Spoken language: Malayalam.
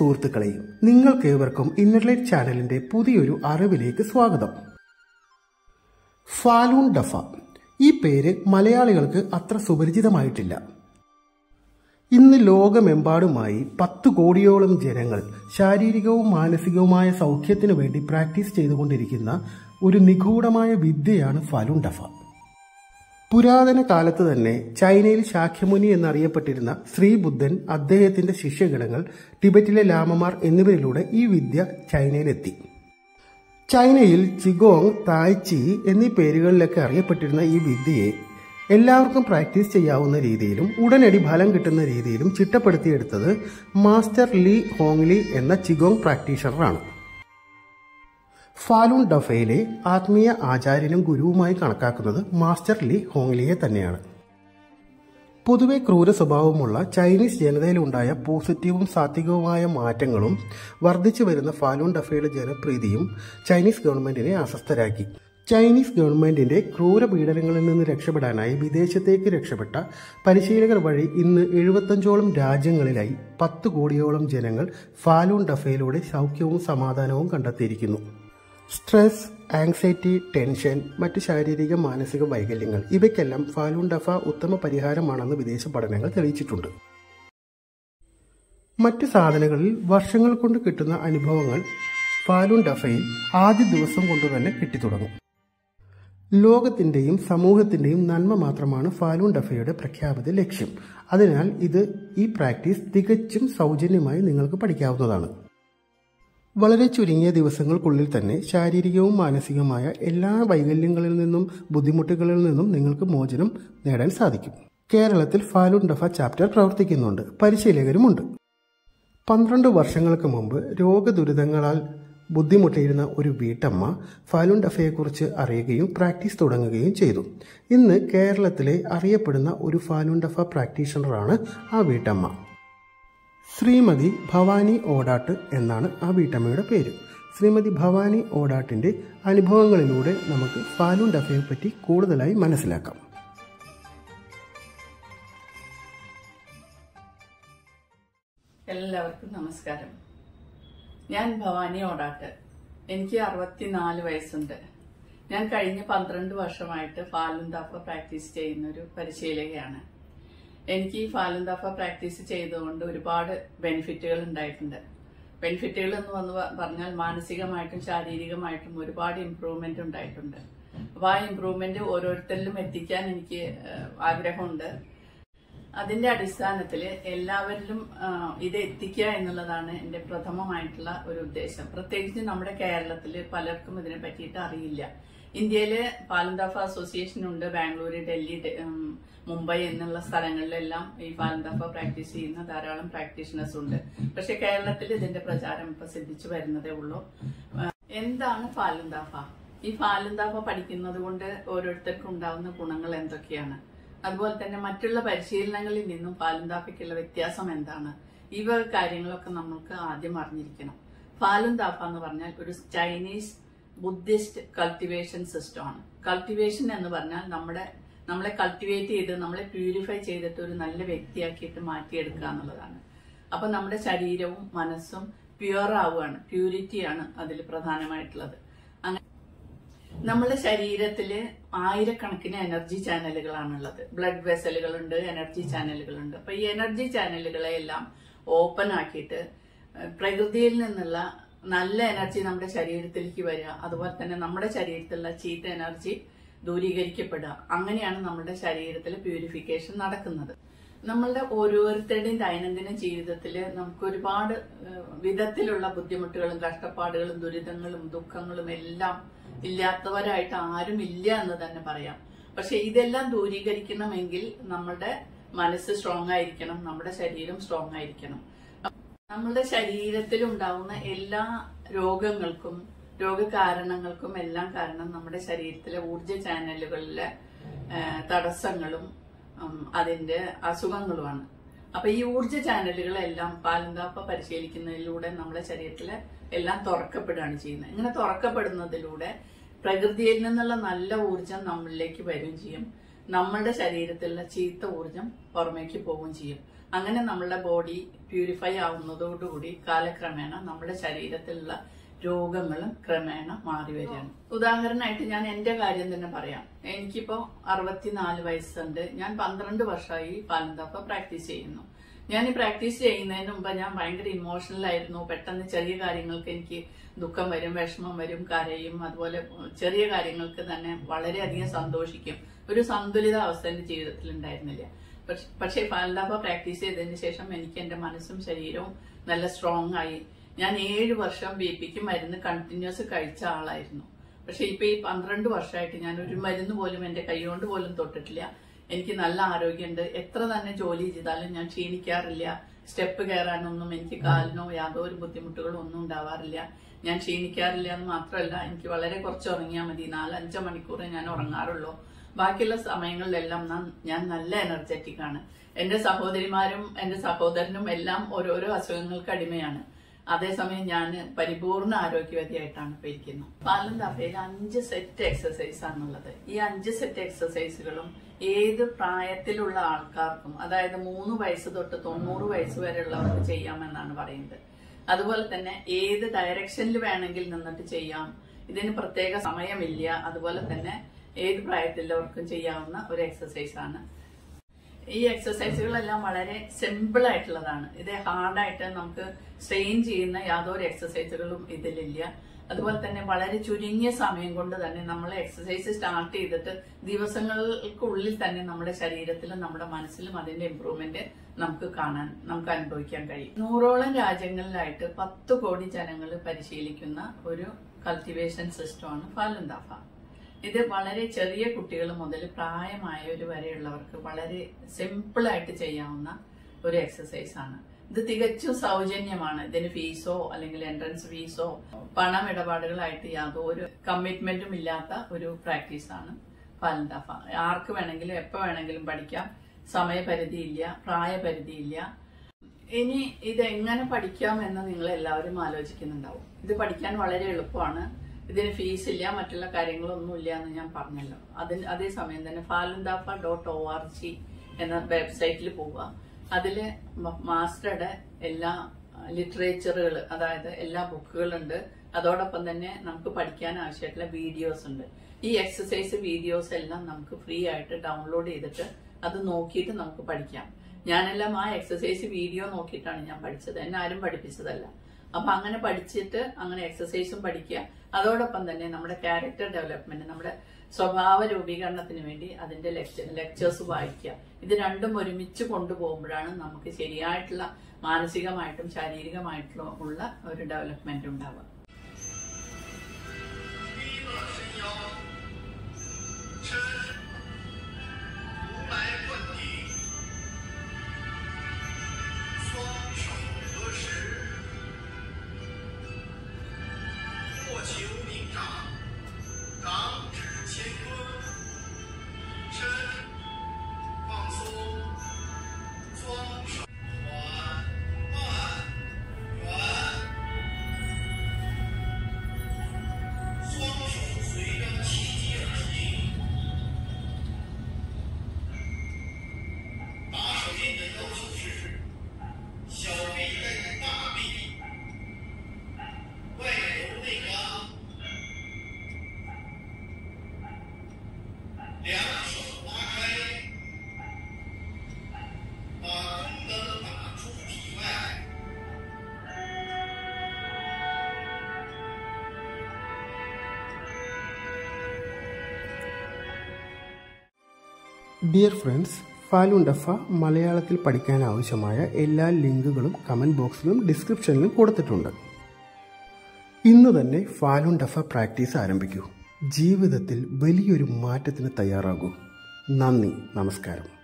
നിങ്ങൾക്ക് നിങ്ങൾക്കേവർക്കും ഇന്നർലൈറ്റ് ചാനലിന്റെ പുതിയൊരു അറിവിലേക്ക് സ്വാഗതം. ഫാലൂൺ ഡഫ. ഈ പേര് മലയാളികൾക്ക് അത്ര സുപരിചിതമായിട്ടില്ല. ഇന്ന് ലോകമെമ്പാടുമായി പത്ത് കോടിയോളം ജനങ്ങൾ ശാരീരികവും മാനസികവുമായ സൗഖ്യത്തിനു വേണ്ടി പ്രാക്ടീസ് ചെയ്തുകൊണ്ടിരിക്കുന്ന ഒരു നിഗൂഢമായ വിദ്യയാണ് ഫാലൂൺ ഡഫ. പുരാതന കാലത്ത് തന്നെ ചൈനയിൽ ശാഖ്യമുനി എന്നറിയപ്പെട്ടിരുന്ന ശ്രീബുദ്ധൻ അദ്ദേഹത്തിന്റെ ശിഷ്യഗണങ്ങൾ ടിബറ്റിലെ ലാമമാർ എന്നിവരിലൂടെ ഈ വിദ്യ ചൈനയിലെത്തി. ചൈനയിൽ ചിഗോങ് തായ്ചി എന്നീ പേരുകളിലൊക്കെ അറിയപ്പെട്ടിരുന്ന ഈ വിദ്യയെ എല്ലാവർക്കും പ്രാക്ടീസ് ചെയ്യാവുന്ന രീതിയിലും ഉടനടി ഫലം കിട്ടുന്ന രീതിയിലും ചിട്ടപ്പെടുത്തിയെടുത്തത് മാസ്റ്റർ ലീ ഹോങ്ലി എന്ന ചിഗോങ് പ്രാക്ടീഷണറാണ്. ഫാലൂൺ ഡഫയിലെ ആത്മീയ ആചാര്യനും ഗുരുവുമായി കണക്കാക്കുന്നത് മാസ്റ്റർ ലി ഹോങ്ലിയെ തന്നെയാണ്. പൊതുവെ ക്രൂര സ്വഭാവമുള്ള ചൈനീസ് ജനതയിലുണ്ടായ പോസിറ്റീവും സാത്വികവുമായ മാറ്റങ്ങളും വർദ്ധിച്ചു വരുന്ന ഫാലൂൺ ഡഫയുടെ ജനപ്രീതിയും ചൈനീസ് ഗവൺമെന്റിനെ അസ്വസ്ഥരാക്കി. ചൈനീസ് ഗവൺമെന്റിന്റെ ക്രൂര പീഡനങ്ങളിൽ നിന്ന് രക്ഷപ്പെടാനായി വിദേശത്തേക്ക് രക്ഷപ്പെട്ട പരിശീലകർ വഴി ഇന്ന് എഴുപത്തഞ്ചോളം രാജ്യങ്ങളിലായി പത്ത് കോടിയോളം ജനങ്ങൾ ഫാലൂൺ ഡഫയിലൂടെ സൗഖ്യവും സമാധാനവും കണ്ടെത്തിയിരിക്കുന്നു. സ്ട്രെസ് ആങ്സൈറ്റി ടെൻഷൻ മറ്റ് ശാരീരിക മാനസിക വൈകല്യങ്ങൾ. ഇവയ്ക്കെല്ലാം ഫാലൂൺ ഡഫ ഉത്തമ പരിഹാരമാണെന്ന് വിദേശ പഠനങ്ങൾ തെളിയിച്ചിട്ടുണ്ട്. മറ്റ് സാധനങ്ങളിൽ വർഷങ്ങൾ കൊണ്ട് കിട്ടുന്ന അനുഭവങ്ങൾ ഫാലൂൺ ഡഫയിൽ ആദ്യ ദിവസം കൊണ്ട് തന്നെ കിട്ടിത്തുടങ്ങും. ലോകത്തിന്റെയും സമൂഹത്തിന്റെയും നന്മ മാത്രമാണ് ഫാലൂൺ ഡഫയുടെ പ്രഖ്യാപിത ലക്ഷ്യം. അതിനാൽ ഇത് ഈ പ്രാക്ടീസ് തികച്ചും സൗജന്യമായി നിങ്ങൾക്ക് പഠിക്കാവുന്നതാണ്. വളരെ ചുരുങ്ങിയ ദിവസങ്ങൾക്കുള്ളിൽ തന്നെ ശാരീരികവും മാനസികവുമായ എല്ലാ വൈകല്യങ്ങളിൽ നിന്നും ബുദ്ധിമുട്ടുകളിൽ നിന്നും നിങ്ങൾക്ക് മോചനം നേടാൻ സാധിക്കും. കേരളത്തിൽ ഫാലൂൺ ഡഫ ചാപ്റ്റർ പ്രവർത്തിക്കുന്നുണ്ട്. പരിശീലകരുമുണ്ട്. പന്ത്രണ്ട് വർഷങ്ങൾക്ക് മുമ്പ് രോഗദുരിതങ്ങളാൽ ബുദ്ധിമുട്ടിയിരുന്ന ഒരു വീട്ടമ്മ ഫാലൂൺ ഡഫയെക്കുറിച്ച് അറിയുകയും പ്രാക്ടീസ് തുടങ്ങുകയും ചെയ്തു. ഇന്ന് കേരളത്തിലെ അറിയപ്പെടുന്ന ഒരു ഫാലൂൺ ഡഫ പ്രാക്ടീഷണറാണ് ആ വീട്ടമ്മ. ശ്രീമതി ഭവാനി ഓടാട്ട് എന്നാണ് ആ വീട്ടമ്മയുടെ പേര്. ശ്രീമതി ഭവാനി ഓടാട്ടിന്റെ അനുഭവങ്ങളിലൂടെ നമുക്ക് ഫാലൂൺ ഡഫയെ പറ്റി കൂടുതലായി മനസ്സിലാക്കാം. എല്ലാവർക്കും നമസ്കാരം. ഞാൻ ഭവാനി ഓടാട്ട്. എനിക്ക് അറുപത്തിനാല് വയസ്സുണ്ട്. ഞാൻ കഴിഞ്ഞ പന്ത്രണ്ട് വർഷമായിട്ട് ഫാലുൻ ഫാലുന്താഫ പ്രാക്ടീസ് ചെയ്യുന്ന ഒരു പരിശീലകയാണ്. എനിക്ക് ഈ ഫാലുന്താഫ പ്രാക്ടീസ് ചെയ്തുകൊണ്ട് ഒരുപാട് ബെനിഫിറ്റുകൾ ഉണ്ടായിട്ടുണ്ട്. ബെനിഫിറ്റുകൾ എന്ന് വന്ന് പറഞ്ഞാൽ മാനസികമായിട്ടും ശാരീരികമായിട്ടും ഒരുപാട് ഇമ്പ്രൂവ്മെന്റ് ഉണ്ടായിട്ടുണ്ട്. അപ്പോൾ ആ ഇമ്പ്രൂവ്മെന്റ് ഓരോരുത്തരിലും എത്തിക്കാൻ എനിക്ക് ആഗ്രഹമുണ്ട്. അതിന്റെ അടിസ്ഥാനത്തിൽ എല്ലാവരിലും ഇത് എത്തിക്കുക എന്നുള്ളതാണ് എന്റെ പ്രഥമമായിട്ടുള്ള ഒരു ഉദ്ദേശം. പ്രത്യേകിച്ച് നമ്മുടെ കേരളത്തിൽ പലർക്കും ഇതിനെ പറ്റിയിട്ട് അറിയില്ല. ഇന്ത്യയിൽ പാലന്താഫ അസോസിയേഷൻ ഉണ്ട് ബാംഗ്ലൂര് ഡൽഹി മുംബൈ എന്നുള്ള സ്ഥലങ്ങളിലെല്ലാം ഈ പാലന്താഫ പ്രാക്ടീസ് ചെയ്യുന്ന ധാരാളം പ്രാക്ടീഷണേഴ്സ് ഉണ്ട്. പക്ഷെ കേരളത്തിൽ ഇതിന്റെ പ്രചാരം ഇപ്പൊ സിദ്ധിച്ചു വരുന്നതേ ഉള്ളൂ. എന്താണ് ഫാലുന്താഫ ഈ ഫാലുന്താഫ പഠിക്കുന്നത് കൊണ്ട് ഓരോരുത്തർക്കും ഉണ്ടാവുന്ന ഗുണങ്ങൾ എന്തൊക്കെയാണ്? അതുപോലെ തന്നെ മറ്റുള്ള പരിശീലനങ്ങളിൽ നിന്നും ഫാലുന്താഫയ്ക്കുള്ള വ്യത്യാസം എന്താണ്? വക കാര്യങ്ങളൊക്കെ നമ്മൾക്ക് ആദ്യം അറിഞ്ഞിരിക്കണം. ഫാലുന്താഫ എന്ന് പറഞ്ഞാൽ ഒരു ചൈനീസ് ബുദ്ധിസ്റ്റ് കൾട്ടിവേഷൻ സിസ്റ്റമാണ് കൾട്ടിവേഷൻ എന്ന് പറഞ്ഞാൽ നമ്മുടെ നമ്മളെ കൾട്ടിവേറ്റ് ചെയ്ത് നമ്മളെ പ്യൂരിഫൈ ചെയ്തിട്ട് ഒരു നല്ല വ്യക്തിയാക്കിയിട്ട് മാറ്റിയെടുക്കുക എന്നുള്ളതാണ്. അപ്പൊ നമ്മുടെ ശരീരവും മനസ്സും പ്യുവർ ആവുകയാണ്. പ്യൂരിറ്റിയാണ് അതിൽ പ്രധാനമായിട്ടുള്ളത്. അങ്ങനെ നമ്മുടെ ശരീരത്തിൽ ആയിരക്കണക്കിന് എനർജി ചാനലുകളാണുള്ളത് ബ്ലഡ് വെസലുകളുണ്ട് എനർജി ചാനലുകളുണ്ട് അപ്പൊ ഈ എനർജി ചാനലുകളെ എല്ലാം ഓപ്പൺ ആക്കിയിട്ട് പ്രകൃതിയിൽ നിന്നുള്ള നല്ല എനർജി നമ്മുടെ ശരീരത്തിലേക്ക് വരിക. അതുപോലെ തന്നെ നമ്മുടെ ശരീരത്തിലുള്ള ചീത്ത എനർജി ദൂരീകരിക്കപ്പെടുക. അങ്ങനെയാണ് നമ്മുടെ ശരീരത്തിൽ പ്യൂരിഫിക്കേഷൻ നടക്കുന്നത്. നമ്മളുടെ ഓരോരുത്തരുടെയും ദൈനംദിന ജീവിതത്തിൽ നമുക്ക് ഒരുപാട് വിധത്തിലുള്ള ബുദ്ധിമുട്ടുകളും കഷ്ടപ്പാടുകളും ദുരിതങ്ങളും ദുഃഖങ്ങളും എല്ലാം ഇല്ലാത്തവരായിട്ട് ആരും ഇല്ല എന്ന് തന്നെ പറയാം. പക്ഷെ ഇതെല്ലാം ദൂരീകരിക്കണമെങ്കിൽ നമ്മുടെ മനസ്സ് സ്ട്രോങ് ആയിരിക്കണം നമ്മുടെ ശരീരം സ്ട്രോങ് ആയിരിക്കണം. നമ്മുടെ ശരീരത്തിൽ ഉണ്ടാവുന്ന എല്ലാ രോഗങ്ങൾക്കും രോഗകാരണങ്ങൾക്കും എല്ലാം കാരണം നമ്മുടെ ശരീരത്തിലെ ഊർജ ചാനലുകളിലെ തടസ്സങ്ങളും അതിന്റെ അസുഖങ്ങളുമാണ്. അപ്പൊ ഈ ഊർജ ചാനലുകളെല്ലാം പാലുങ്കാപ്പ പരിശീലിക്കുന്നതിലൂടെ നമ്മുടെ ശരീരത്തിലെ എല്ലാം തുറക്കപ്പെടുകയാണ് ചെയ്യുന്നത്. ഇങ്ങനെ തുറക്കപ്പെടുന്നതിലൂടെ പ്രകൃതിയിൽ നിന്നുള്ള നല്ല ഊർജം നമ്മളിലേക്ക് വരികയും ചെയ്യും. നമ്മളുടെ ശരീരത്തിലുള്ള ചീത്ത ഊർജം പുറമേക്ക് പോവുകയും ചെയ്യും. അങ്ങനെ നമ്മളുടെ ബോഡി പ്യൂരിഫൈ ആവുന്നതോടുകൂടി കാലക്രമേണ നമ്മുടെ ശരീരത്തിലുള്ള രോഗങ്ങളും ക്രമേണ മാറി വരികയാണ്. ഉദാഹരണമായിട്ട് ഞാൻ എന്റെ കാര്യം തന്നെ പറയാം. എനിക്കിപ്പോ അറുപത്തിനാല് വയസ്സുണ്ട്. ഞാൻ പന്ത്രണ്ട് വർഷമായി പാലന്താപ്പ പ്രാക്ടീസ് ചെയ്യുന്നു. ഞാൻ ഈ പ്രാക്ടീസ് ചെയ്യുന്നതിന് മുമ്പ് ഞാൻ ഭയങ്കര ഇമോഷണൽ ആയിരുന്നു. പെട്ടെന്ന് ചെറിയ കാര്യങ്ങൾക്ക് എനിക്ക് ദുഃഖം വരും വിഷമം വരും കരയും. അതുപോലെ ചെറിയ കാര്യങ്ങൾക്ക് തന്നെ വളരെയധികം സന്തോഷിക്കും. ഒരു സന്തുലിതാവസ്ഥ എന്റെ ജീവിതത്തിൽ ഉണ്ടായിരുന്നില്ല പക്ഷ- പാലന്താപ്പ പ്രാക്ടീസ് ചെയ്തതിന് ശേഷം എനിക്ക് എന്റെ മനസ്സും ശരീരവും നല്ല സ്ട്രോങ് ആയി. ഞാൻ ഏഴ് വർഷം ബി പിക്ക് മരുന്ന് കണ്ടിന്യൂസ് കഴിച്ച ആളായിരുന്നു. പക്ഷെ ഇപ്പൊ ഈ പന്ത്രണ്ട് വർഷമായിട്ട് ഞാൻ ഒരു മരുന്ന് പോലും എന്റെ കൈകൊണ്ട് പോലും തൊട്ടിട്ടില്ല. എനിക്ക് നല്ല ആരോഗ്യമുണ്ട്. എത്ര തന്നെ ജോലി ചെയ്താലും ഞാൻ ക്ഷീണിക്കാറില്ല. സ്റ്റെപ്പ് കയറാനൊന്നും എനിക്ക് കാലിനോ യാതൊരു ബുദ്ധിമുട്ടുകളോ ഒന്നും ഉണ്ടാവാറില്ല. ഞാൻ ക്ഷീണിക്കാറില്ല എന്ന് മാത്രമല്ല എനിക്ക് വളരെ കുറച്ച് ഉറങ്ങിയാൽ മതി. നാലഞ്ച് മണിക്കൂർ ഞാൻ ഉറങ്ങാറുള്ളൂ. ബാക്കിയുള്ള സമയങ്ങളിലെല്ലാം ഞാൻ- നല്ല എനർജറ്റിക് ആണ്. എന്റെ സഹോദരിമാരും എന്റെ സഹോദരനും എല്ലാം ഓരോരോ അസുഖങ്ങൾക്ക് അടിമയാണ്. അതേസമയം ഞാൻ പരിപൂർണ ആരോഗ്യവതിയായിട്ടാണ് ഇപ്പൊ ഇരിക്കുന്നത്. പാലം തഫയിൽ അഞ്ച് സെറ്റ് എക്സസൈസ് ആണുള്ളത്. ഈ അഞ്ച് സെറ്റ് എക്സസൈസുകളും ഏത് പ്രായത്തിലുള്ള ആൾക്കാർക്കും അതായത് മൂന്ന് വയസ്സ് തൊട്ട് തൊണ്ണൂറ് വയസ്സ് വരെയുള്ളവർക്ക് ചെയ്യാമെന്നാണ് പറയുന്നത്. അതുപോലെ തന്നെ ഏത് ഡയറക്ഷനിൽ വേണമെങ്കിൽ നിന്നിട്ട് ചെയ്യാം. ഇതിന് പ്രത്യേക സമയമില്ല. അതുപോലെ തന്നെ ഏത് പ്രായത്തിലുള്ളവർക്കും ചെയ്യാവുന്ന ഒരു എക്സസൈസ് ആണ്. ഈ എക്സസൈസുകളെല്ലാം വളരെ സിമ്പിൾ ആയിട്ടുള്ളതാണ്. ഇത് ഹാർഡായിട്ട് നമുക്ക് സ്ട്രെയിൻ ചെയ്യുന്ന യാതൊരു എക്സസൈസുകളും ഇതിലില്ല. അതുപോലെ തന്നെ വളരെ ചുരുങ്ങിയ സമയം കൊണ്ട് തന്നെ നമ്മൾ എക്സസൈസ് സ്റ്റാർട്ട് ചെയ്തിട്ട് ദിവസങ്ങൾക്കുള്ളിൽ തന്നെ നമ്മുടെ ശരീരത്തിലും നമ്മുടെ മനസ്സിലും അതിന്റെ ഇമ്പ്രൂവ്മെന്റ് നമുക്ക് കാണാൻ നമുക്ക് അനുഭവിക്കാൻ കഴിയും. നൂറോളം രാജ്യങ്ങളിലായിട്ട് പത്ത് കോടി ജനങ്ങൾ പരിശീലിക്കുന്ന ഒരു കൾട്ടിവേഷൻ സിസ്റ്റമാണ് ഫാലുന്താഫ ഇത് വളരെ ചെറിയ കുട്ടികൾ മുതൽ പ്രായമായവർ വരെയുള്ളവർക്ക് വളരെ സിമ്പിൾ ആയിട്ട് ചെയ്യാവുന്ന ഒരു എക്സസൈസ് ആണ്. ഇത് തികച്ചും സൗജന്യമാണ്. ഇതിന് ഫീസോ അല്ലെങ്കിൽ എൻട്രൻസ് ഫീസോ പണം ഇടപാടുകളായിട്ട് യാതൊരു കമ്മിറ്റ്മെന്റും ഇല്ലാത്ത ഒരു ആണ് ഫാലന്താഫ ആർക്ക് വേണമെങ്കിലും എപ്പോൾ വേണമെങ്കിലും പഠിക്കാം. സമയപരിധിയില്ല പ്രായപരിധിയില്ല ഇനി ഇത് എങ്ങനെ പഠിക്കാം എന്ന് നിങ്ങൾ എല്ലാവരും ആലോചിക്കുന്നുണ്ടാവും. ഇത് പഠിക്കാൻ വളരെ എളുപ്പമാണ്. ഇതിന് ഫീസ് ഇല്ല മറ്റുള്ള കാര്യങ്ങളൊന്നും ഇല്ല എന്ന് ഞാൻ പറഞ്ഞല്ലോ. അതിന് അതേസമയം തന്നെ Falun Dafa dot O R G എന്ന വെബ്സൈറ്റിൽ പോവുക. അതിൽ മാസ്റ്ററുടെ എല്ലാ ലിറ്ററേച്ചറുകൾ അതായത് എല്ലാ ബുക്കുകളുണ്ട്. അതോടൊപ്പം തന്നെ നമുക്ക് പഠിക്കാൻ ആവശ്യമായിട്ടുള്ള വീഡിയോസ് ഉണ്ട്. ഈ എക്സസൈസ് വീഡിയോസ് എല്ലാം നമുക്ക് ഫ്രീ ആയിട്ട് ഡൗൺലോഡ് ചെയ്തിട്ട് അത് നോക്കിയിട്ട് നമുക്ക് പഠിക്കാം. ഞാനെല്ലാം ആ എക്സസൈസ് വീഡിയോ നോക്കിയിട്ടാണ് ഞാൻ പഠിച്ചത്. എന്നെ ആരും പഠിപ്പിച്ചതല്ല. അപ്പൊ അങ്ങനെ പഠിച്ചിട്ട് അങ്ങനെ എക്സസൈസും പഠിക്കുക. അതോടൊപ്പം തന്നെ നമ്മുടെ ക്യാരക്ടർ ഡെവലപ്മെന്റ് നമ്മുടെ സ്വഭാവ രൂപീകരണത്തിന് വേണ്ടി അതിന്റെ ലെക്ചേഴ്സ് വായിക്കുക. ഇത് രണ്ടും ഒരുമിച്ച് കൊണ്ടുപോകുമ്പോഴാണ് നമുക്ക് ശരിയായിട്ടുള്ള മാനസികമായിട്ടും ശാരീരികമായിട്ടും ഉള്ള ഒരു ഡെവലപ്മെന്റ് ഉണ്ടാവുക. ഡിയർ ഫ്രണ്ട്സ് ഫാലൂൺ ഡഫ മലയാളത്തിൽ പഠിക്കാൻ ആവശ്യമായ എല്ലാ ലിങ്കുകളും കമന്റ് ബോക്സിലും ഡിസ്ക്രിപ്ഷനിലും കൊടുത്തിട്ടുണ്ട്. ഇന്ന് തന്നെ ഫാലൂൺ ഡഫ പ്രാക്ടീസ് ആരംഭിക്കൂ. ജീവിതത്തിൽ വലിയൊരു മാറ്റത്തിന് തയ്യാറാകൂ. നന്ദി നമസ്കാരം.